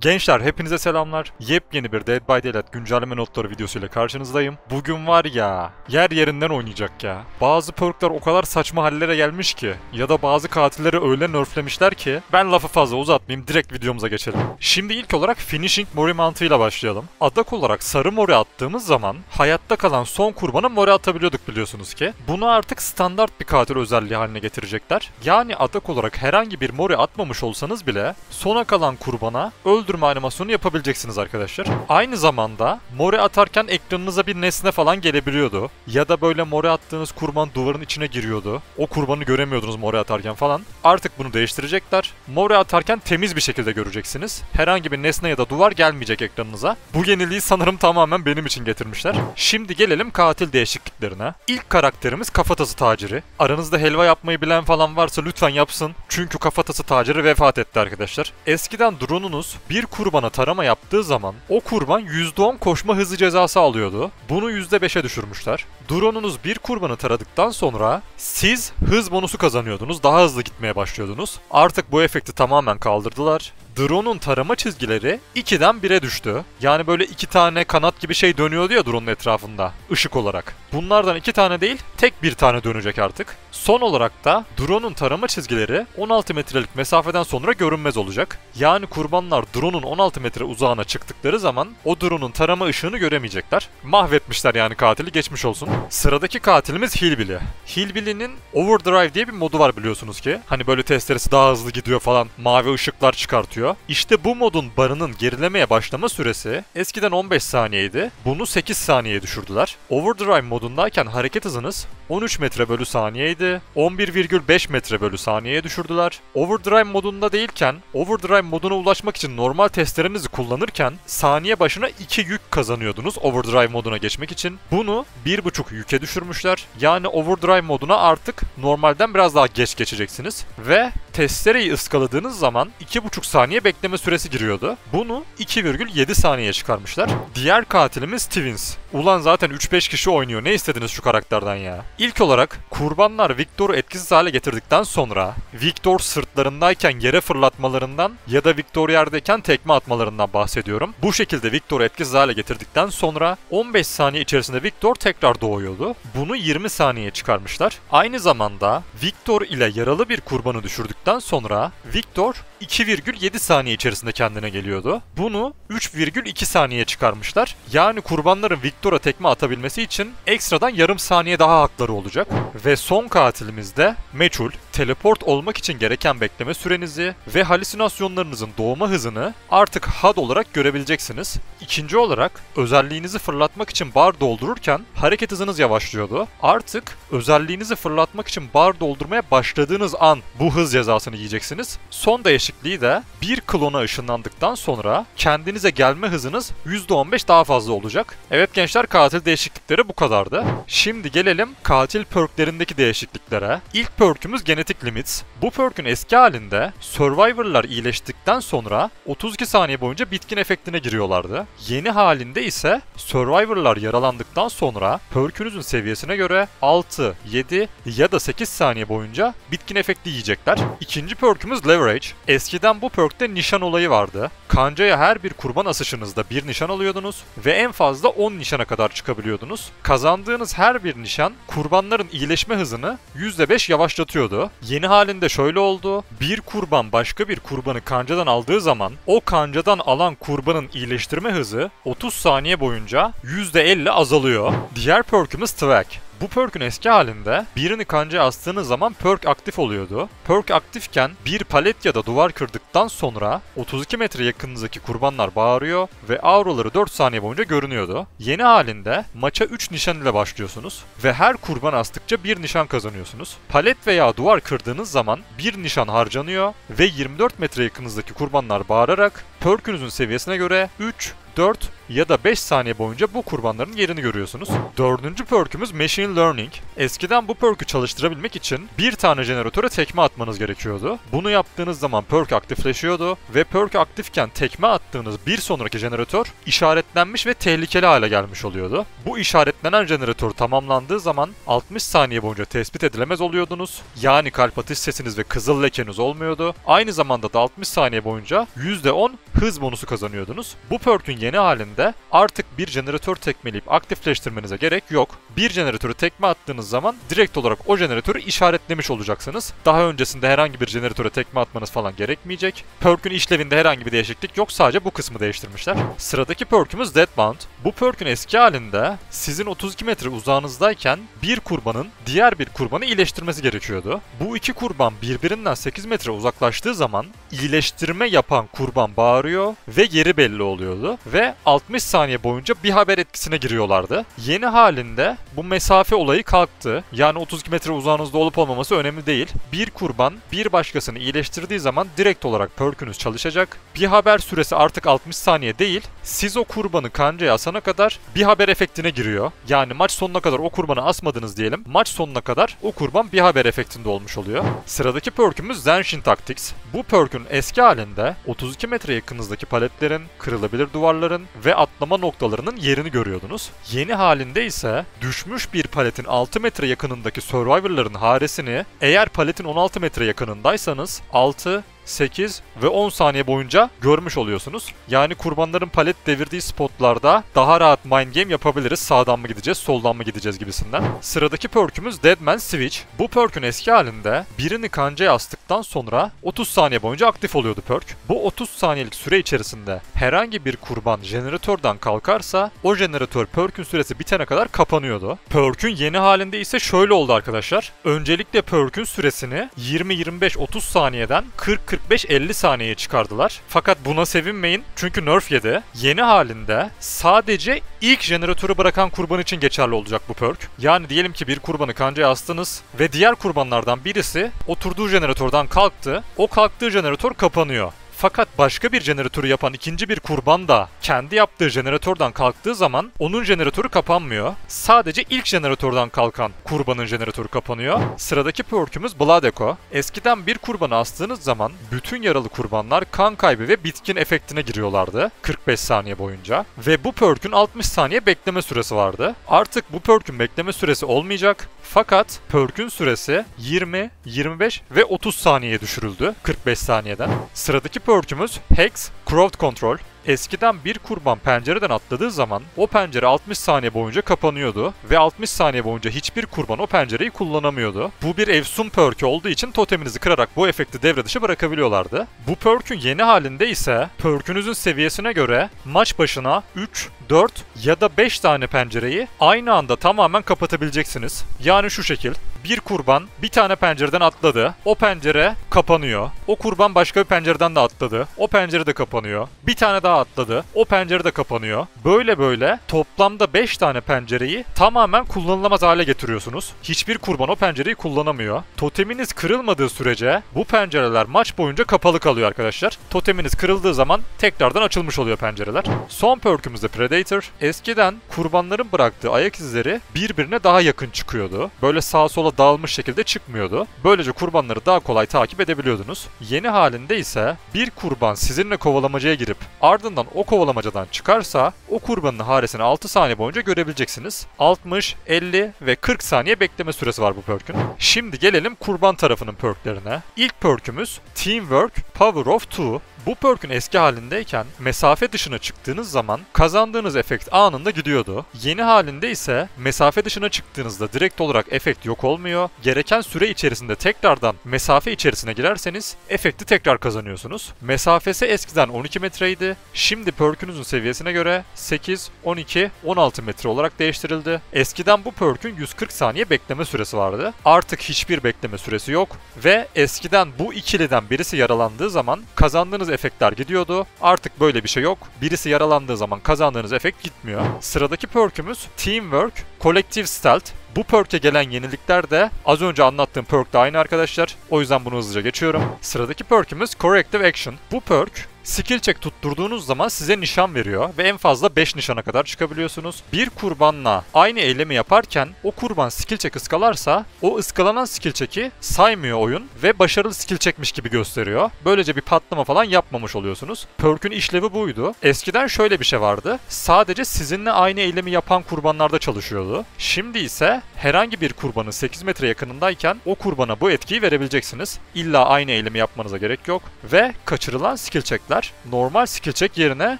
Gençler hepinize selamlar. Yepyeni bir Dead by Daylight güncelleme notları videosuyla karşınızdayım. Bugün var ya, yer yerinden oynayacak ya. Bazı perkler o kadar saçma hallere gelmiş ki ya da bazı katilleri öyle nerflemişler ki ben lafı fazla uzatmayayım direkt videomuza geçelim. Şimdi ilk olarak Finishing Mori mantığıyla başlayalım. Adak olarak sarı Mori attığımız zaman hayatta kalan son kurbanı Mori atabiliyorduk biliyorsunuz ki. Bunu artık standart bir katil özelliği haline getirecekler. Yani adak olarak herhangi bir Mori atmamış olsanız bile sona kalan kurbana öldürme animasyonu yapabileceksiniz arkadaşlar. Aynı zamanda Mori atarken ekranınıza bir nesne falan gelebiliyordu. Ya da böyle Mori attığınız kurban duvarın içine giriyordu. O kurbanı göremiyordunuz Mori atarken falan. Artık bunu değiştirecekler. Mori atarken temiz bir şekilde göreceksiniz. Herhangi bir nesne ya da duvar gelmeyecek ekranınıza. Bu yeniliği sanırım tamamen benim için getirmişler. Şimdi gelelim katil değişikliklerine. İlk karakterimiz kafatası taciri. Aranızda helva yapmayı bilen falan varsa lütfen yapsın. Çünkü kafatası taciri vefat etti arkadaşlar. Eskiden drone'unuz bir kurbana tarama yaptığı zaman o kurban %10 koşma hızı cezası alıyordu. Bunu %5'e düşürmüşler. Drone'unuz bir kurbanı taradıktan sonra siz hız bonusu kazanıyordunuz. Daha hızlı gitmeye başlıyordunuz. Artık bu efekti tamamen kaldırdılar. Drone'un tarama çizgileri 2'den 1'e düştü. Yani böyle iki tane kanat gibi şey dönüyordu ya drone'un etrafında ışık olarak. Bunlardan iki tane değil tek bir tane dönecek artık. Son olarak da drone'un tarama çizgileri 16 metrelik mesafeden sonra görünmez olacak. Yani kurbanlar drone'un 16 metre uzağına çıktıkları zaman o drone'un tarama ışığını göremeyecekler. Mahvetmişler yani katili geçmiş olsun. Sıradaki katilimiz Hillbilly. Hillbilly'nin Overdrive diye bir modu var biliyorsunuz ki. Hani böyle testeresi daha hızlı gidiyor falan mavi ışıklar çıkartıyor. İşte bu modun barının gerilemeye başlama süresi eskiden 15 saniyeydi. Bunu 8 saniyeye düşürdüler. Overdrive modundayken hareket hızınız 13 metre bölü saniyeydi. 11,5 metre bölü saniyeye düşürdüler. Overdrive modunda değilken, Overdrive moduna ulaşmak için normal testlerinizi kullanırken saniye başına 2 yük kazanıyordunuz Overdrive moduna geçmek için. Bunu 1,5 yüke düşürmüşler. Yani Overdrive moduna artık normalden biraz daha geç geçeceksiniz. Ve testereyi ıskaladığınız zaman 2,5 saniye bekleme süresi giriyordu. Bunu 2,7 saniyeye çıkarmışlar. Diğer katilimiz Twins. Ulan zaten 3-5 kişi oynuyor. Ne istediniz şu karakterden ya? İlk olarak kurbanlar Victor'u etkisiz hale getirdikten sonra Victor sırtlarındayken yere fırlatmalarından ya da Victor yerdeyken tekme atmalarından bahsediyorum. Bu şekilde Victor'u etkisiz hale getirdikten sonra 15 saniye içerisinde Victor tekrar doğuyordu. Bunu 20 saniyeye çıkarmışlar. Aynı zamanda Victor ile yaralı bir kurbanı düşürdükten sonra Victor 2,7 saniye içerisinde kendine geliyordu. Bunu 3,2 saniye çıkarmışlar. Yani kurbanların Victor'a tekme atabilmesi için ekstradan yarım saniye daha hakları olacak. Ve son katilimiz de meçhul. Teleport olmak için gereken bekleme sürenizi ve halüsinasyonlarınızın doğma hızını artık HUD olarak görebileceksiniz. İkinci olarak özelliğinizi fırlatmak için bar doldururken hareket hızınız yavaşlıyordu. Artık özelliğinizi fırlatmak için bar doldurmaya başladığınız an bu hız cezasını yiyeceksiniz. Son değişikliği de bir klona ışınlandıktan sonra kendinize gelme hızınız %15 daha fazla olacak. Evet gençler katil değişiklikleri bu kadardı. Şimdi gelelim katil perklerindeki değişikliklere. İlk perkümüz Genetic Limits. Bu perkün eski halinde Survivor'lar iyileştikten sonra 32 saniye boyunca bitkin efektine giriyorlardı. Yeni halinde ise Survivor'lar yaralandıktan sonra perkünüzün seviyesine göre 6, 7 ya da 8 saniye boyunca bitkin efekti yiyecekler. İkinci perkümüz Leverage. Eskiden bu perkte nişan olayı vardı. Kancaya her bir kurban asışınızda bir nişan alıyordunuz ve en fazla 10 nişana kadar çıkabiliyordunuz. Kazandığınız her bir nişan kurbanların iyileşme hızını %5 yavaşlatıyordu. Yeni halinde şöyle oldu. Bir kurban başka bir kurbanı kancadan aldığı zaman o kancadan alan kurbanın iyileştirme hızı 30 saniye boyunca %50 azalıyor. Diğer perkümüz Twag. Bu perk'ün eski halinde birini kancaya astığınız zaman perk aktif oluyordu. Perk aktifken bir palet ya da duvar kırdıktan sonra 32 metre yakınınızdaki kurbanlar bağırıyor ve auraları 4 saniye boyunca görünüyordu. Yeni halinde maça 3 nişan ile başlıyorsunuz ve her kurban astıkça bir nişan kazanıyorsunuz. Palet veya duvar kırdığınız zaman bir nişan harcanıyor ve 24 metre yakınınızdaki kurbanlar bağırarak perk'ünüzün seviyesine göre 3, 4 ya da 5 saniye boyunca bu kurbanların yerini görüyorsunuz. Dördüncü perkümüz Machine Learning. Eskiden bu perkü çalıştırabilmek için bir tane jeneratöre tekme atmanız gerekiyordu. Bunu yaptığınız zaman perk aktifleşiyordu ve perk aktifken tekme attığınız bir sonraki jeneratör işaretlenmiş ve tehlikeli hale gelmiş oluyordu. Bu işaretlenen jeneratör tamamlandığı zaman 60 saniye boyunca tespit edilemez oluyordunuz. Yani kalp atış sesiniz ve kızıl lekeniz olmuyordu. Aynı zamanda da 60 saniye boyunca %10 hız bonusu kazanıyordunuz. Bu perk'ün yeni halinde artık bir jeneratör tekmeleyip aktifleştirmenize gerek yok. Bir jeneratörü tekme attığınız zaman direkt olarak o jeneratörü işaretlemiş olacaksınız. Daha öncesinde herhangi bir jeneratöre tekme atmanız falan gerekmeyecek. Perk'ün işlevinde herhangi bir değişiklik yok. Sadece bu kısmı değiştirmişler. Sıradaki perk'ümüz Deadbound. Bu perk'ün eski halinde sizin 32 metre uzağınızdayken bir kurbanın diğer bir kurbanı iyileştirmesi gerekiyordu. Bu iki kurban birbirinden 8 metre uzaklaştığı zaman iyileştirme yapan kurban bağırıyor ve yeri belli oluyordu. Ve 60 saniye boyunca bir haber etkisine giriyorlardı. Yeni halinde bu mesafe olayı kalktı. Yani 32 metre uzağınızda olup olmaması önemli değil. Bir kurban bir başkasını iyileştirdiği zaman direkt olarak perkünüz çalışacak. Bir haber süresi artık 60 saniye değil. Siz o kurbanı kancaya asana kadar bir haber efektine giriyor. Yani maç sonuna kadar o kurbanı asmadınız diyelim. Maç sonuna kadar o kurban bir haber efektinde olmuş oluyor. Sıradaki perkümüz Zenshin Tactics. Bu perkün eski halinde 32 metre yakınızdaki paletlerin, kırılabilir duvarların ve atlama noktalarının yerini görüyordunuz. Yeni halinde ise düşmüş bir paletin 6 metre yakınındaki survivorların haresini eğer paletin 16 metre yakınındaysanız 6, 8 ve 10 saniye boyunca görmüş oluyorsunuz. Yani kurbanların palet devirdiği spotlarda daha rahat mind game yapabiliriz. Sağdan mı gideceğiz, soldan mı gideceğiz gibisinden. Sıradaki perkümüz Deadman Switch. Bu perkün eski halinde birini kancaya astıktan sonra 30 saniye boyunca aktif oluyordu perk. Bu 30 saniyelik süre içerisinde herhangi bir kurban jeneratörden kalkarsa o jeneratör perkün süresi bitene kadar kapanıyordu. Perkün yeni halinde ise şöyle oldu arkadaşlar. Öncelikle perkün süresini 20-25-30 saniyeden 40 45-50 saniyeye çıkardılar. Fakat buna sevinmeyin çünkü nerf yedi. Yeni halinde sadece ilk jeneratörü bırakan kurban için geçerli olacak bu perk. Yani diyelim ki bir kurbanı kancaya astınız ve diğer kurbanlardan birisi oturduğu jeneratörden kalktı. O kalktığı jeneratör kapanıyor. Fakat başka bir jeneratörü yapan ikinci bir kurban da kendi yaptığı jeneratörden kalktığı zaman onun jeneratörü kapanmıyor. Sadece ilk jeneratörden kalkan kurbanın jeneratörü kapanıyor. Sıradaki perkümüz Blood Echo. Eskiden bir kurbanı astığınız zaman bütün yaralı kurbanlar kan kaybı ve bitkin efektine giriyorlardı 45 saniye boyunca. Ve bu perkün 60 saniye bekleme süresi vardı. Artık bu perkün bekleme süresi olmayacak. Fakat perkün süresi 20, 25 ve 30 saniyeye düşürüldü 45 saniyeden. Sıradaki perkümüz Hex Crowd Control. Eskiden bir kurban pencereden atladığı zaman o pencere 60 saniye boyunca kapanıyordu ve 60 saniye boyunca hiçbir kurban o pencereyi kullanamıyordu. Bu bir efsun perk olduğu için toteminizi kırarak bu efekti devre dışı bırakabiliyorlardı. Bu perkün yeni halinde ise perkünüzün seviyesine göre maç başına 3, 4 ya da 5 tane pencereyi aynı anda tamamen kapatabileceksiniz. Yani şu şekil. Bir kurban bir tane pencereden atladı. O pencere kapanıyor. O kurban başka bir pencereden de atladı. O pencere de kapanıyor. Bir tane daha atladı. O pencere de kapanıyor. Böyle böyle toplamda 5 tane pencereyi tamamen kullanılamaz hale getiriyorsunuz. Hiçbir kurban o pencereyi kullanamıyor. Toteminiz kırılmadığı sürece bu pencereler maç boyunca kapalı kalıyor arkadaşlar. Toteminiz kırıldığı zaman tekrardan açılmış oluyor pencereler. Son perkümüz de Predator. Eskiden kurbanların bıraktığı ayak izleri birbirine daha yakın çıkıyordu. Böyle sağa sola dağılmış şekilde çıkmıyordu. Böylece kurbanları daha kolay takip edebiliyordunuz. Yeni halinde ise bir kurban sizinle kovalamacaya girip ardından o kovalamacadan çıkarsa o kurbanın haresini 6 saniye boyunca görebileceksiniz. 60, 50 ve 40 saniye bekleme süresi var bu perkün. Şimdi gelelim kurban tarafının perklerine. İlk perkümüz Teamwork Power of Two. Bu perk'ün eski halindeyken mesafe dışına çıktığınız zaman kazandığınız efekt anında gidiyordu. Yeni halinde ise mesafe dışına çıktığınızda direkt olarak efekt yok olmuyor. Gereken süre içerisinde tekrardan mesafe içerisine girerseniz efekti tekrar kazanıyorsunuz. Mesafesi eskiden 12 metreydi. Şimdi perk'ünüzün seviyesine göre 8, 12, 16 metre olarak değiştirildi. Eskiden bu perk'ün 140 saniye bekleme süresi vardı. Artık hiçbir bekleme süresi yok ve eskiden bu ikiliden birisi yaralandığı zaman kazandığınız efektler gidiyordu. Artık böyle bir şey yok. Birisi yaralandığı zaman kazandığınız efekt gitmiyor. Sıradaki perkümüz Teamwork Collective Stealth. Bu perk'e gelen yenilikler de az önce anlattığım perk de aynı arkadaşlar. O yüzden bunu hızlıca geçiyorum. Sıradaki perk'ümüz Corrective Action. Bu perk skill check tutturduğunuz zaman size nişan veriyor ve en fazla 5 nişana kadar çıkabiliyorsunuz. Bir kurbanla aynı eylemi yaparken o kurban skill check ıskalarsa o ıskalanan skill check'i saymıyor oyun ve başarılı skill çekmiş gibi gösteriyor. Böylece bir patlama falan yapmamış oluyorsunuz. Perk'ün işlevi buydu. Eskiden şöyle bir şey vardı. Sadece sizinle aynı eylemi yapan kurbanlarda çalışıyordu. Şimdi ise herhangi bir kurbanın 8 metre yakınındayken o kurbana bu etkiyi verebileceksiniz. İlla aynı eylemi yapmanıza gerek yok. Ve kaçırılan skill checkler normal skill check yerine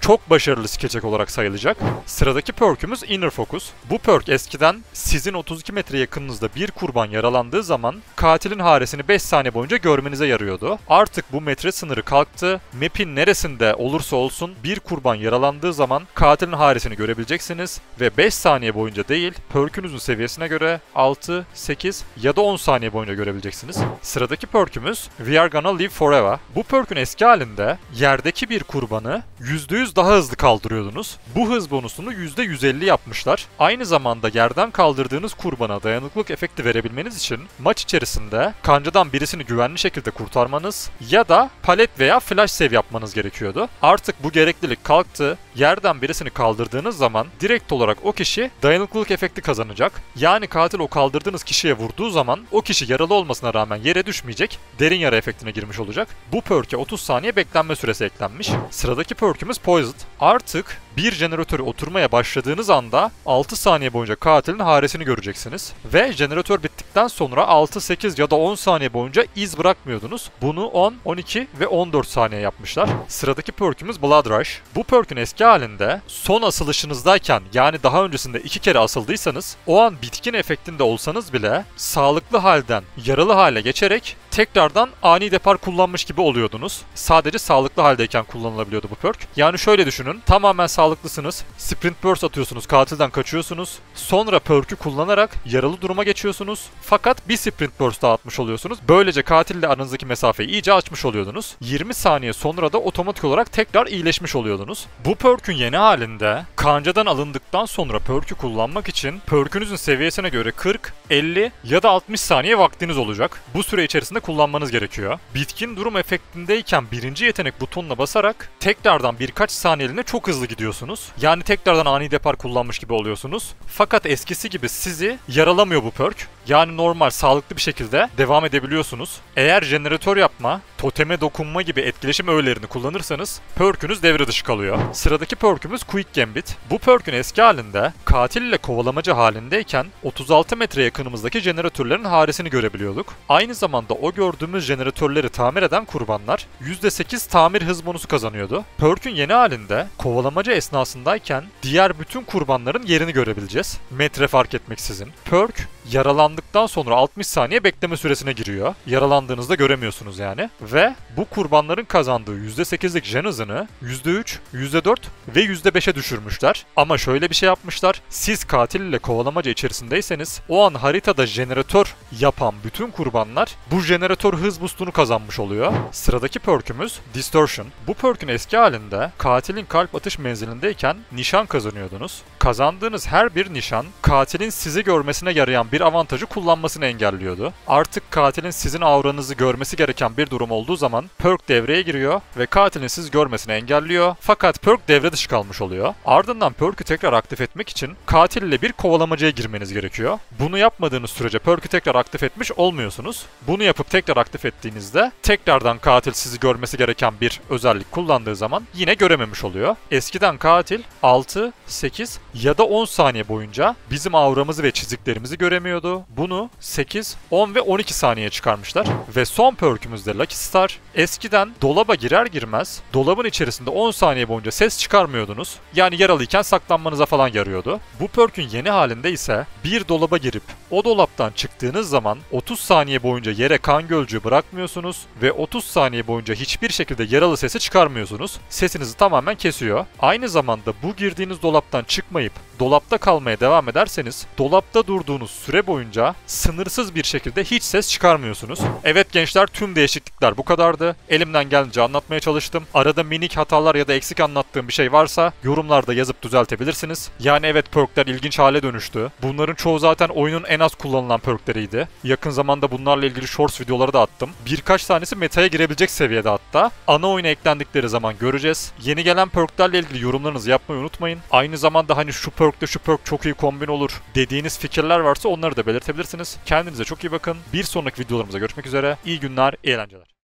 çok başarılı skill check olarak sayılacak. Sıradaki perkümüz Inner Focus. Bu perk eskiden sizin 32 metre yakınınızda bir kurban yaralandığı zaman katilin haresini 5 saniye boyunca görmenize yarıyordu. Artık bu metre sınırı kalktı. Map'in neresinde olursa olsun bir kurban yaralandığı zaman katilin haresini görebileceksiniz ve 5 saniye boyunca değil perkünüzün seviyesine göre 6, 8 ya da 10 saniye boyunca görebileceksiniz. Sıradaki perkümüz We Are Gonna Live Forever. Bu perkün eski halinde yerdeki bir kurbanı %100 daha hızlı kaldırıyordunuz. Bu hız bonusunu %150 yapmışlar. Aynı zamanda yerden kaldırdığınız kurbana dayanıklılık efekti verebilmeniz için maç içerisinde kancadan birisini güvenli şekilde kurtarmanız ya da palet veya flash save yapmanız gerekiyordu. Artık bu gereklilik kalktı. Yerden birisini kaldırdığınız zaman direkt olarak o kişi dayanıklılık efekti kazanacak. Yani katil o kaldırdığınız kişiye vurduğu zaman o kişi yaralı olmasına rağmen yere düşmeyecek. Derin yara efektine girmiş olacak. Bu perk'e 30 saniye beklenme süresi eklenmiş. Sıradaki perk'ümüz Poisoned. Artık bir jeneratörü oturmaya başladığınız anda 6 saniye boyunca katilin haresini göreceksiniz. Ve jeneratör bittikten sonra 6, 8 ya da 10 saniye boyunca iz bırakmıyordunuz. Bunu 10, 12 ve 14 saniye yapmışlar. Sıradaki perk'ümüz Blood Rush. Bu perk'ün eski halinde son asılışınızdayken yani daha öncesinde iki kere asıldıysanız o an bitkin efektinde olsanız bile sağlıklı halden yaralı hale geçerek tekrardan ani depar kullanmış gibi oluyordunuz. Sadece sağlıklı haldeyken kullanılabiliyordu bu perk. Yani şöyle düşünün. Tamamen sağlıklısınız. Sprint burst atıyorsunuz. Katilden kaçıyorsunuz. Sonra perk'ü kullanarak yaralı duruma geçiyorsunuz. Fakat bir sprint burst daha atmış oluyorsunuz. Böylece katille aranızdaki mesafeyi iyice açmış oluyordunuz. 20 saniye sonra da otomatik olarak tekrar iyileşmiş oluyordunuz. Bu perk'ün yeni halinde kancadan alındıktan sonra perk'ü kullanmak için perk'ünüzün seviyesine göre 40, 50 ya da 60 saniye vaktiniz olacak. Bu süre içerisinde kullanmanız gerekiyor. Bitkin durum efektindeyken birinci yetenek butonuna basarak tekrardan birkaç saniyeliğine çok hızlı gidiyorsunuz. Yani tekrardan ani depar kullanmış gibi oluyorsunuz. Fakat eskisi gibi sizi yaralamıyor bu perk. Yani normal sağlıklı bir şekilde devam edebiliyorsunuz. Eğer jeneratör yapma, toteme dokunma gibi etkileşim öğelerini kullanırsanız perkünüz devre dışı kalıyor. Sıradaki perkümüz Quick Gambit. Bu perkün eski halinde katil ile kovalamacı halindeyken 36 metre yakınımızdaki jeneratörlerin haresini görebiliyorduk. Aynı zamanda o gördüğümüz jeneratörleri tamir eden kurbanlar %8 tamir hız bonusu kazanıyordu. Perk'ün yeni halinde kovalamacı esnasındayken diğer bütün kurbanların yerini görebileceğiz. Metre fark etmeksizin. Perk yaralandıktan sonra 60 saniye bekleme süresine giriyor. Yaralandığınızda göremiyorsunuz yani. Ve bu kurbanların kazandığı %8'lik jen hızını %3, %4 ve %5'e düşürmüşler. Ama şöyle bir şey yapmışlar. Siz katil ile kovalamaca içerisindeyseniz o an haritada jeneratör yapan bütün kurbanlar bu jeneratör hız boostunu kazanmış oluyor. Sıradaki perkümüz Distortion. Bu perkün eski halinde katilin kalp atış menzilindeyken nişan kazanıyordunuz. Kazandığınız her bir nişan katilin sizi görmesine yarayan bir avantajı kullanmasını engelliyordu. Artık katilin sizin auranızı görmesi gereken bir durum olduğu zaman perk devreye giriyor ve katilin sizi görmesini engelliyor. Fakat perk devre dışı kalmış oluyor. Ardından perk'ü tekrar aktif etmek için katil ile bir kovalamacaya girmeniz gerekiyor. Bunu yapmadığınız sürece perk'ü tekrar aktif etmiş olmuyorsunuz. Bunu yapıp tekrar aktif ettiğinizde tekrardan katil sizi görmesi gereken bir özellik kullandığı zaman yine görememiş oluyor. Eskiden katil 6, 8 ya da 10 saniye boyunca bizim auramızı ve çiziklerimizi göremiyordu. Bunu 8, 10 ve 12 saniye çıkarmışlar. Ve son perkümüz de Lucky Star. Eskiden dolaba girer girmez dolabın içerisinde 10 saniye boyunca ses çıkarmıyordunuz. Yani yaralıyken saklanmanıza falan yarıyordu. Bu perkün yeni halinde ise bir dolaba girip o dolaptan çıktığınız zaman 30 saniye boyunca yere kan gölcüğü bırakmıyorsunuz ve 30 saniye boyunca hiçbir şekilde yaralı sesi çıkarmıyorsunuz. Sesinizi tamamen kesiyor. Aynı zamanda bu girdiğiniz dolaptan çıkmayıp dolapta kalmaya devam ederseniz dolapta durduğunuz süre boyunca sınırsız bir şekilde hiç ses çıkarmıyorsunuz. Evet gençler tüm değişiklikler bu kadardı. Elimden gelince anlatmaya çalıştım. Arada minik hatalar ya da eksik anlattığım bir şey varsa yorumlarda yazıp düzeltebilirsiniz. Yani evet perkler ilginç hale dönüştü. Bunların çoğu zaten oyunun en az kullanılan perkleriydi. Yakın zamanda bunlarla ilgili shorts videoları da attım. Birkaç tanesi metaya girebilecek seviyede hatta. Ana oyuna eklendikleri zaman göreceğiz. Yeni gelen perklerle ilgili yorumlarınızı yapmayı unutmayın. Aynı zamanda hani şu perkle şu perk çok iyi kombin olur dediğiniz fikirler varsa onları da belirtebilirsiniz. Kendinize çok iyi bakın. Bir sonraki videolarımıza görüşmek üzere. İyi günler, eğlenceler.